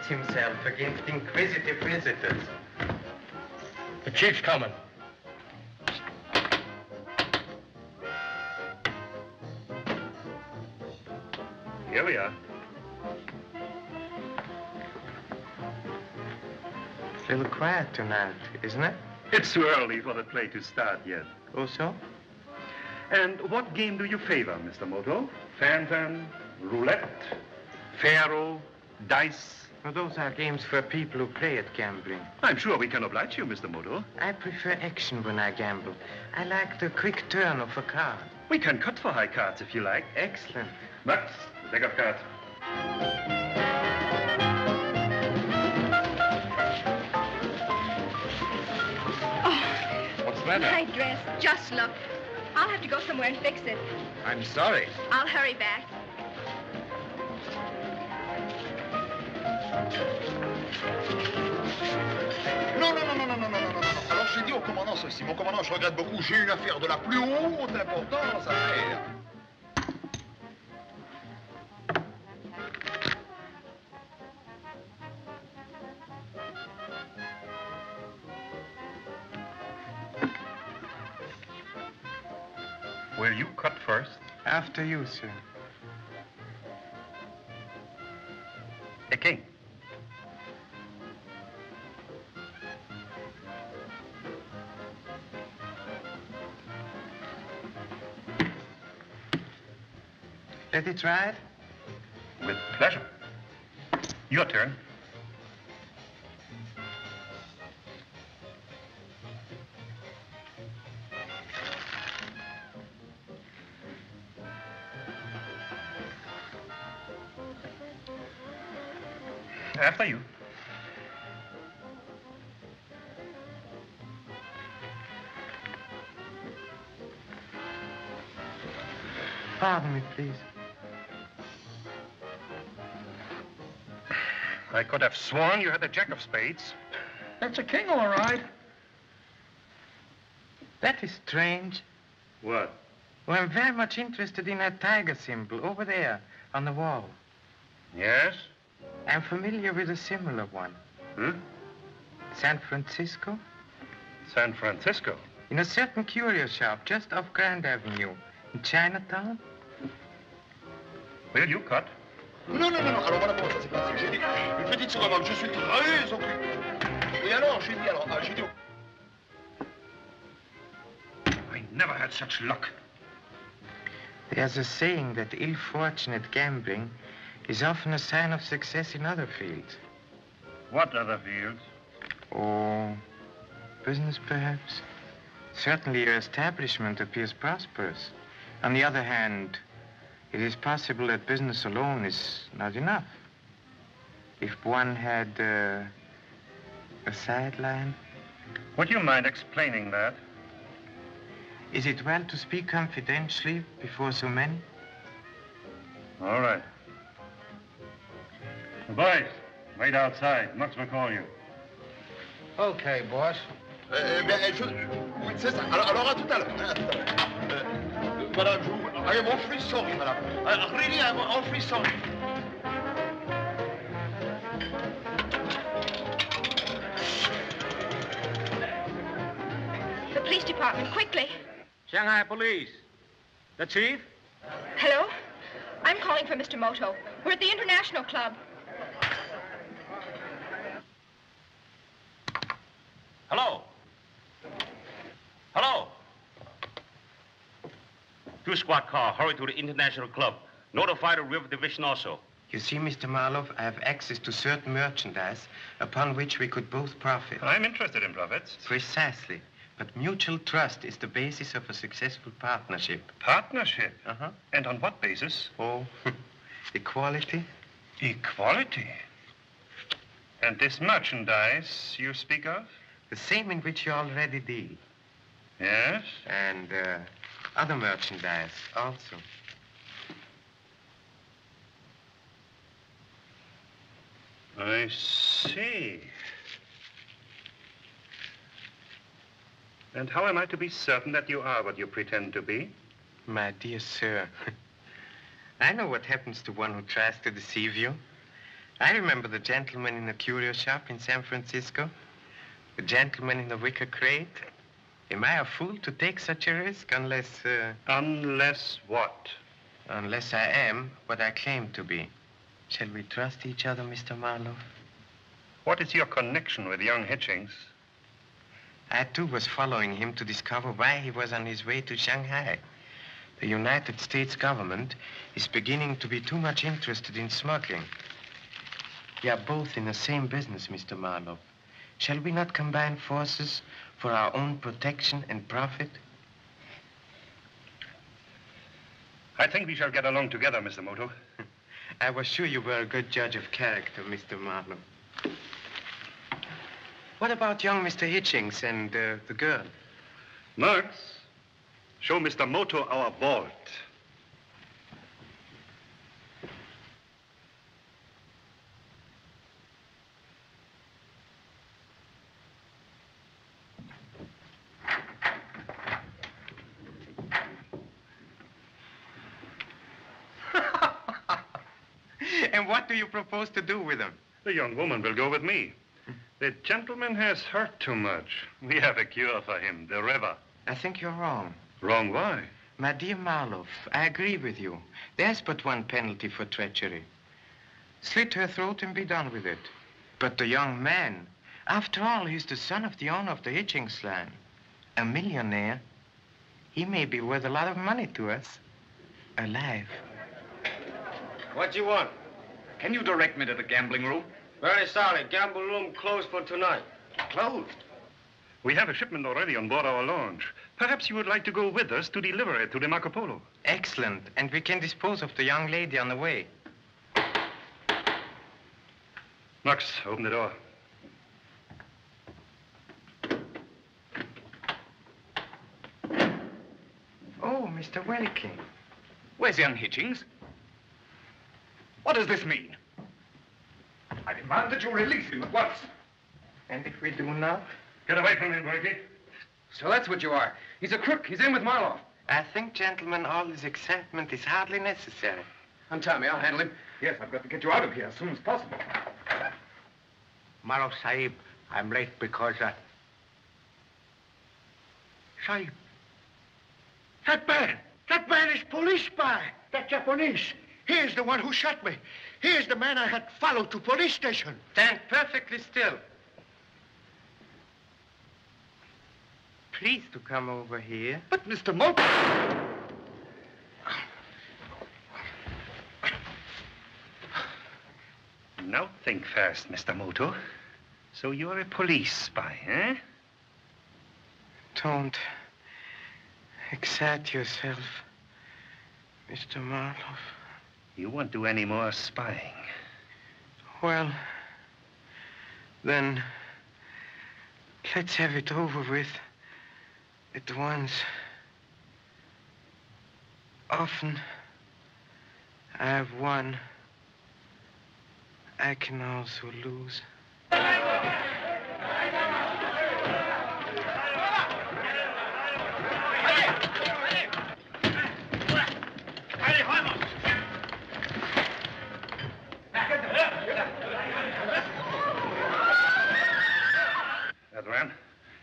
Protects himself against inquisitive visitors. The chief's coming. Here we are. A little quiet tonight, isn't it? It's too early for the play to start yet. Oh, so? And what game do you favor, Mr. Moto? Fantan, roulette, faro, dice? Well, those are games for people who play at gambling. I'm sure we can oblige you, Mr. Moto. I prefer action when I gamble. I like the quick turn of a card. We can cut for high cards if you like. Excellent. Max, the deck of cards. Oh. What's the matter? My dress. Just look. I'll have to go somewhere and fix it. I'm sorry. I'll hurry back. Non, non, non, non, non, non, non, non, non, non. Alors j'ai dit au commandant ceci. Mon commandant, je regrette beaucoup. J'ai une affaire de la plus haute importance à faire. Will you cut first? After you, sir. Let it ride? With pleasure. Your turn. After you. Pardon me, please. Could have sworn you had the jack of spades. That's a king, all right. That is strange. What? Well, I'm very much interested in that tiger symbol over there on the wall. Yes? I'm familiar with a similar one. Hmm? San Francisco? San Francisco? In a certain curio shop just off Grand Avenue in Chinatown. Will you cut? Non, non, non, non. Alors voilà comment ça s'est passé. J'ai dit, une petite seconde, je suis très occupé. Et alors, j'ai dit, alors, ah, j'ai dit... I never had such luck. There's a saying that ill-fortunate gambling is often a sign of success in other fields. What other fields? Oh, business perhaps. Certainly your establishment appears prosperous. On the other hand, it is possible that business alone is not enough. If one had uh, a sideline. Would you mind explaining that? Is it well to speak confidentially before so many? All right. Boys, wait outside. Max will call you. Okay, boss. Euh, ben, je... Oui, c'est ça. Alors, alors, à tout à l'heure. Madame, je vous... I am awfully sorry, madame. Uh, really, I am awfully sorry. The police department, quickly. Shanghai Police. The chief? Hello? I'm calling for Mr. Moto. We're at the International Club. Hello? Hello? Two squad car, hurry to the International Club. Notify the River Division also. You see, Mr. Marloff, I have access to certain merchandise upon which we could both profit. I'm interested in profits. Precisely. But mutual trust is the basis of a successful partnership. Partnership? Uh-huh. And on what basis? Oh, equality. Equality? And this merchandise you speak of? The same in which you already deal. Yes? And uh, other merchandise also. I see. And how am I to be certain that you are what you pretend to be? My dear sir, I know what happens to one who tries to deceive you. I remember the gentleman in the curio shop in San Francisco, the gentleman in the wicker crate. Am I a fool to take such a risk unless... Uh, unless what? Unless I am what I claim to be. Shall we trust each other, Mr. Marloff? What is your connection with young Hitchings? I, too, was following him to discover why he was on his way to Shanghai. The United States government is beginning to be too much interested in smuggling. We are both in the same business, Mr. Marloff. Shall we not combine forces for our own protection and profit? I think we shall get along together, Mr. Moto. I was sure you were a good judge of character, Mr. Marloff. What about young Mr. Hitchings and uh, the girl? Max, show Mr. Moto our vault. and what do you propose to do with him? The young woman will go with me. The gentleman has hurt too much. We have a cure for him, the river. I think you're wrong. Wrong why? My dear Marloff, I agree with you. There's but one penalty for treachery. Slit her throat and be done with it. But the young man, after all, he's the son of the owner of the Hitchings line. A millionaire. He may be worth a lot of money to us. Alive. What do you want? Can you direct me to the gambling room? Very sorry. Gamble room closed for tonight. Closed? We have a shipment already on board our launch. Perhaps you would like to go with us to deliver it to the Marco Polo. Excellent. And we can dispose of the young lady on the way. Max, open the door. Oh, Mr. Wilkie. Where's young Hitchings? What does this mean? I demand that you release him at once. And if we do now? Get away from him, Wilkie. So that's what you are. He's a crook. He's in with Marloff. I think, gentlemen, all this excitement is hardly necessary. Untie me, I'll handle him. Yes, I've got to get you out of here as soon as possible. Marloff Sahib, I'm late because, uh... Sahib, that man, that man is police spy. That Japanese. He is the one who shot me. He is the man I had followed to police station. Stand perfectly still. Please to come over here. But, Mr. Moto... Now think fast, Mr. Moto. So you're a police spy, eh? Don't excite yourself, Mr. Marloff. You won't do any more spying. Well, then let's have it over with at once. Often I have won. I can also lose.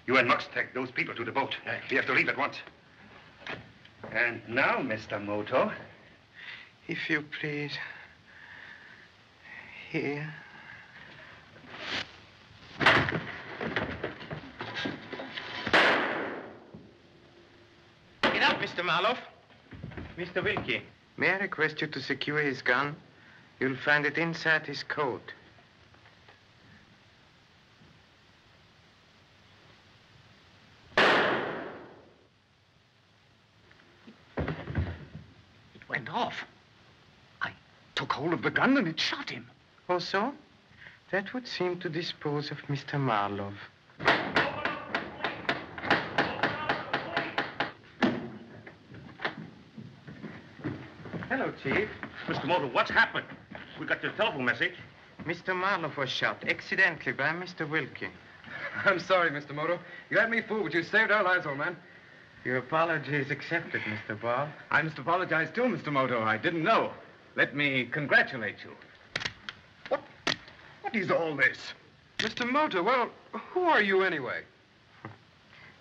You and Max take those people to the boat. We have to leave at once. And now, Mr. Moto, If you please. Here. Get up, Mr. Marloff. Mr. Wilkie. May I request you to secure his gun? You'll find it inside his coat. It went off. I took hold of the gun and shot him. Oh, so? That would seem to dispose of Mr. Marloff. Hello, Chief. Mr. Moto, what's happened? We got your telephone message. Mr. Marloff was shot accidentally by Mr. Wilkie. I'm sorry, Mr. Moto. You had me fooled, but you saved our lives, old man. Your apology is accepted, Mr. Ball. I must apologize too, Mr. Moto. I didn't know. Let me congratulate you. What? What is all this? Mr. Moto, well, who are you anyway?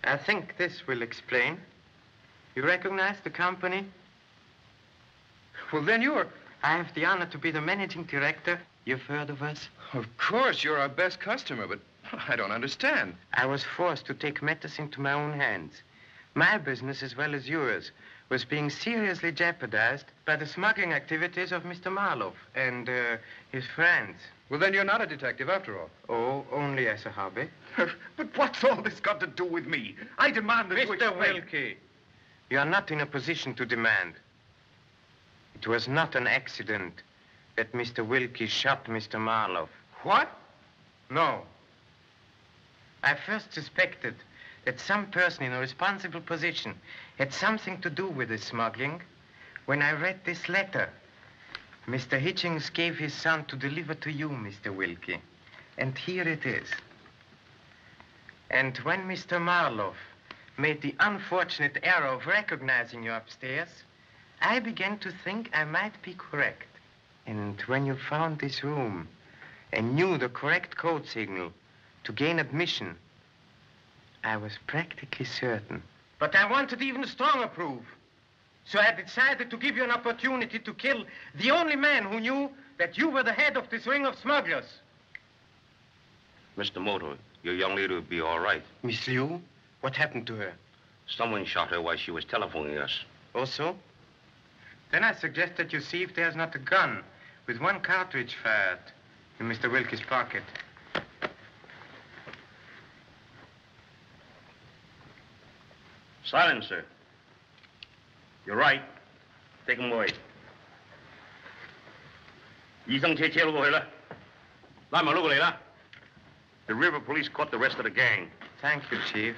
I think this will explain. You recognize the company? Well, then you're... I have the honor to be the managing director. You've heard of us? Of course, you're our best customer, but I don't understand. I was forced to take matters into my own hands. My business, as well as yours, was being seriously jeopardized by the smuggling activities of Mr. Marloff and uh, his friends. Well, then you're not a detective after all. Oh, only as a hobby. but what's all this got to do with me? I demand that you Mr. explain. Wilkie, you are not in a position to demand. It was not an accident that Mr. Wilkie shot Mr. Marloff. What? No. I first suspected that some person in a responsible position had something to do with the smuggling when I read this letter. Mr. Hitchings gave his son to deliver to you, Mr. Wilkie. And here it is. And when Mr. Marloff made the unfortunate error of recognizing you upstairs, I began to think I might be correct. And when you found this room and knew the correct code signal to gain admission, I was practically certain. But I wanted even stronger proof. So I decided to give you an opportunity to kill the only man who knew that you were the head of this ring of smugglers. Mr. Moto, your young lady will be all right. Miss Liu? What happened to her? Someone shot her while she was telephoning us. Also? Then I suggest that you see if there's not a gun with one cartridge fired in Mr. Wilkie's pocket. Silence, sir. You're right. Take him away. The river police caught the rest of the gang. Thank you, Chief.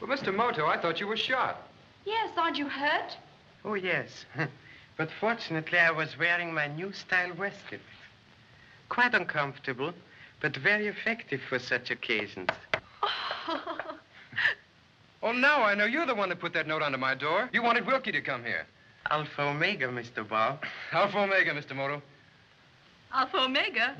Well, Mr. Moto, I thought you were shot. Yes, aren't you hurt? Oh, yes. but fortunately, I was wearing my new style waistcoat. Quite uncomfortable, but very effective for such occasions. Oh, oh, now I know you're the one that put that note under my door. You wanted Wilkie to come here. Alpha Omega, Mr. Bob. Alpha Omega, Mr. Moto. Alpha Omega?